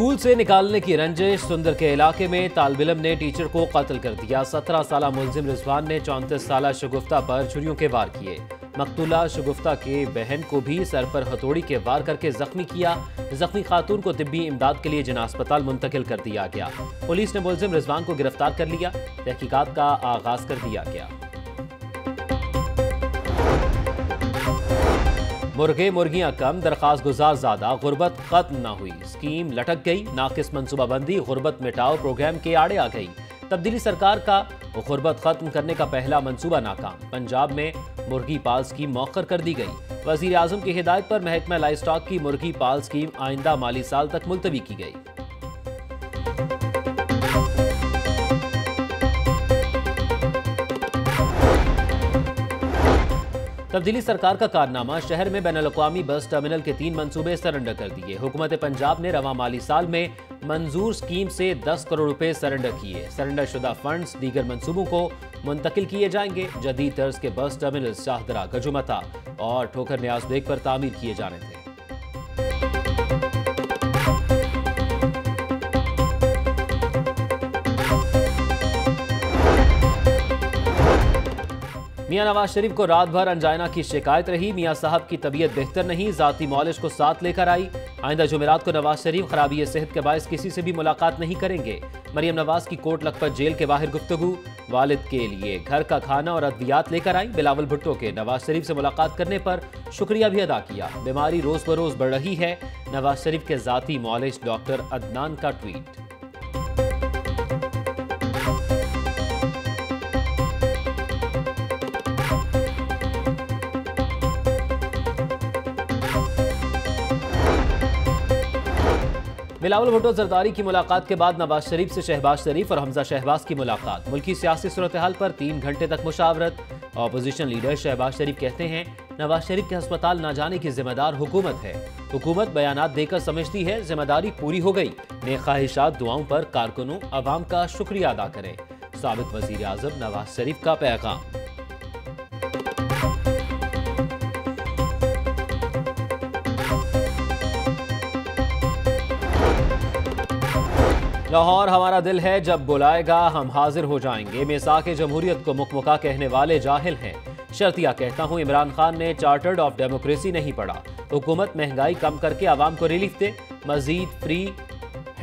School سے نکالنے کی رنجش، سندر کے علاقے میں طالب علم نے ٹیچر کو قتل کر دیا۔ سترہ سالہ ملزم رضوان نے چونتیس سالہ شگفتہ پر چھریوں کے وار کیے۔ مقتولہ شگفتہ کے بہن کو بھی سر پر ہتھوڑی کے وار کر کے زخمی کیا۔ زخمی خاتون کو طبی امداد کے لیے جنا اسپتال منتقل کر دیا گیا۔ پولیس نے ملزم رضوان کو گرفتار کر لیا۔ تحقیقات کا آغاز کر دیا گیا۔ مرغے مرغیاں کم، درخواست گزار زیادہ غربت ختم نہ ہوئی۔ اسکیم لٹک گئی، ناقص منصوبہ بندی، غربت مٹاؤ پروگرام کے آڑے آ گئی۔ تبدیلی سرکار کا غربت ختم کرنے کا پہلا منصوبہ ناکام۔ پنجاب میں مرغی پال اسکیم موخر کر دی گئی۔ وزیر اعظم کی ہدایت پر محکمہ لائی سٹاک کی مرغی پال اسکیم آئندہ مالی سال تک ملتوی کی گئی۔ تبدیلی سرکار کا کارنامہ، شہر میں بین الاقوامی بس ٹرمینل کے تین منصوبے سرنڈر کر دیے۔ حکومت پنجاب نے رواں مالی سال میں منظور سکیم سے دس کروڑ روپے سرنڈر کیے۔ سرنڈر شدہ فنڈز دیگر منصوبوں کو منتقل کیے جائیں گے۔ جدید طرز کے بس ٹرمینل شاہدرہ گجمتہ اور ٹھوکر نیاز بیگ پر تعمیر کیے جانے تھے۔ میاں نواز شریف کو رات بھر انجائنا کی شکایت رہی۔ میاں صاحب کی طبیعت بہتر نہیں، ذاتی مالش کو ساتھ لے کر آئی۔ آئندہ جمعرات کو نواز شریف خرابی صحت کے باعث کسی سے بھی ملاقات نہیں کریں گے۔ مریم نواز کی کوٹ لکھپت جیل کے باہر گفتگو۔ والد کے لیے گھر کا کھانا اور ادویات لے کر آئیں۔ بلاول بھٹو کے نواز شریف سے ملاقات کرنے پر شکریہ بھی ادا کیا۔ بیماری روز بروز بڑھ رہی ہے۔ نواز شریف کے ذاتی مالش ڈاکٹر عدنان کا ٹویٹ۔ بلاول بھٹو زرداری کی ملاقات کے بعد نواز شریف سے شہباز شریف اور حمزہ شہباز کی ملاقات۔ ملکی سیاسی صورتحال پر تین گھنٹے تک مشاورت۔ اپوزیشن لیڈر شہباز شریف کہتے ہیں، نواز شریف کے ہسپتال نہ جانے کی ذمہ دار حکومت ہے۔ حکومت بیانات دے کر سمجھتی ہے، ذمہ داری پوری ہو گئی۔ نئے خواہشات دعاؤں پر کارکنوں، عوام کا شکریہ ادا کریں۔ سابق وزیر اعظم نواز شریف کا پیغام۔ لاہور ہمارا دل ہے جب بلائے گا، ہم حاضر ہو جائیں گے۔ میساک جمہوریت کو مکمکہ کہنے والے جاہل ہیں۔ شرطیہ کہتا ہوں، عمران خان نے چارٹرڈ آف ڈیموکریسی نہیں پڑھا۔ حکومت مہنگائی کم کر کے عوام کو ریلیف دے۔ مزید فری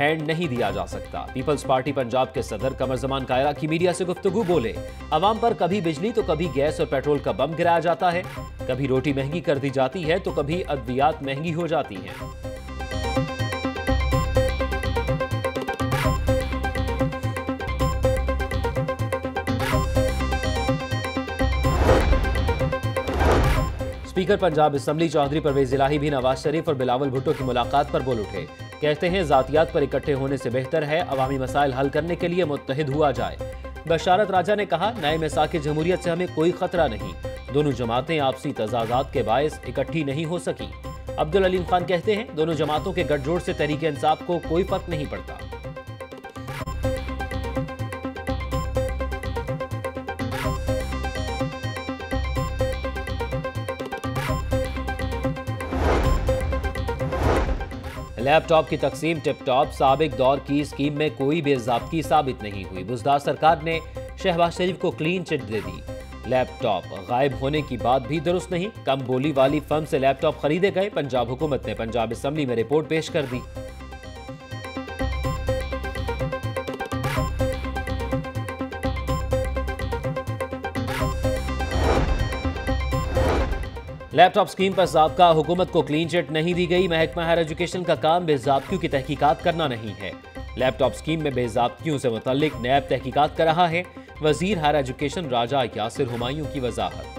ہینڈ نہیں دیا جا سکتا۔ پیپلز پارٹی پنجاب کے صدر قمر زمان قائرہ کی میڈیا سے گفتگو بولے۔ عوام پر کبھی بجلی تو کبھی گیس اور پیٹرول کا بم گرایا جاتا ہے۔ کبھی روٹی مہنگی کر دی جاتی ہے تو کبھی ادویات مہنگی ہو جاتی ہیں۔ سپیکر پنجاب اسمبلی چوہدری پرویز الہی بھی نواز شریف اور بلاول بھٹو کی ملاقات پر بول اٹھے۔ کہتے ہیں ذاتیات پر اکٹھے ہونے سے بہتر ہے عوامی مسائل حل کرنے کے لیے متحد ہوا جائے۔ بشارت راجہ نے کہا، نئے مساک جمہوریت سے ہمیں کوئی خطرہ نہیں۔ دونوں جماعتیں آپسی تضادات کے باعث اکٹھی نہیں ہو سکی عبدالعلیم خان کہتے ہیں، دونوں جماعتوں کے گڑ جوڑ سے تحریک انصاف کو کوئی فرق نہیں پڑتا۔ لیپ ٹاپ کی تقسیم ٹپ ٹاپ سابق دور کی اسکیم میں کوئی بے ذابطی ثابت نہیں ہوئی۔ بزدار سرکار نے شہباز شریف کو کلین چٹ دے دی۔ لیپ ٹاپ غائب ہونے کی بات بھی درست نہیں، کم بولی والی فرم سے لیپ ٹاپ خریدے گئے، پنجاب حکومت نے پنجاب اسمبلی میں رپورٹ پیش کر دی۔ لیپ ٹاپ سکیم پر ضابطہ حکومت کو کلین چٹ نہیں دی گئی، محکمہ ہائر ایڈوکیشن کا کام بے ضابطیوں کی تحقیقات کرنا نہیں ہے۔ لیپ ٹاپ سکیم میں بے ضابطیوں سے متعلق نیب تحقیقات کر رہا ہے، وزیر ہائر ایڈوکیشن راجہ یاسر ہمائیوں کی وضاحت۔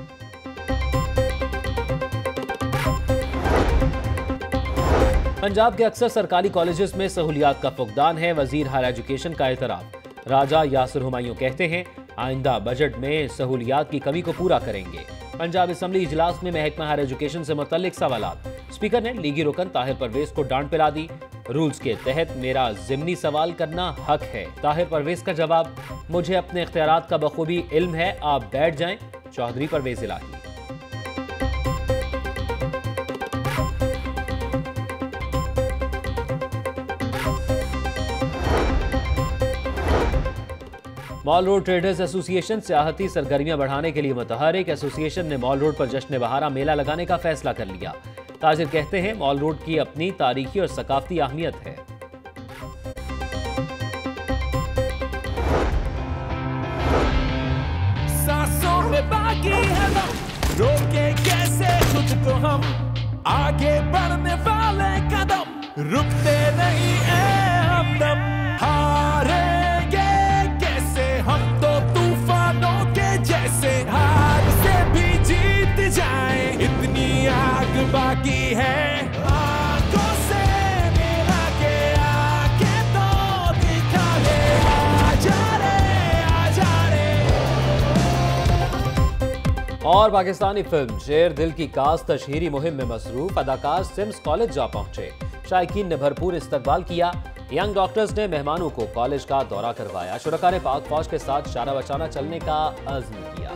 پنجاب کے اکثر سرکاری کالجز میں سہولیات کا فقدان ہے، وزیر ہائر ایڈوکیشن کا اعتراف۔ راجہ یاسر ہمائیوں کہتے ہیں آئندہ بجٹ میں سہولیات کی کمی کو پورا کریں گے۔ پنجاب اسمبلی اجلاس میں محکمہ ہائر ایجوکیشن سے متعلق سوالات۔ اسپیکر نے لیگی رکن طاہر پرویز کو ڈانٹ پلا دی۔ رولز کے تحت میرا ضمنی سوال کرنا حق ہے۔ طاہر پرویز کا جواب، مجھے اپنے اختیارات کا بخوبی علم ہے، آپ بیٹھ جائیں۔ چوہدری پرویز علاقی مال روڈ ٹریڈرز ایسوسیشن سیاحتی سرگرمیاں بڑھانے کے لیے متحرک ایسوسیشن نے مال روڈ پر جشن بہارا میلہ لگانے کا فیصلہ کر لیا۔ تاجر کہتے ہیں مال روڈ کی اپنی تاریخی اور ثقافتی اہمیت ہے۔ سانسوں میں باقی ہے روکے کیسے خود کو ہم آگے بڑھنے والے قدم۔ رکتے نہیں آگ باقی ہے۔ آنکھوں سے کے تو دکھا رے رے۔ اور پاکستانی فلم شیر دل کی کاسٹ تشہیری مہم میں مصروف اداکار سمز کالج جا پہنچے۔ شائقین نے بھرپور استقبال کیا۔ ینگ ڈاکٹرز نے مہمانوں کو کالج کا دورہ کروایا۔ شرکا نے پاک فوج کے ساتھ شارہ بچانا چلنے کا عزم کیا۔